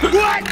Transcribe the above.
what?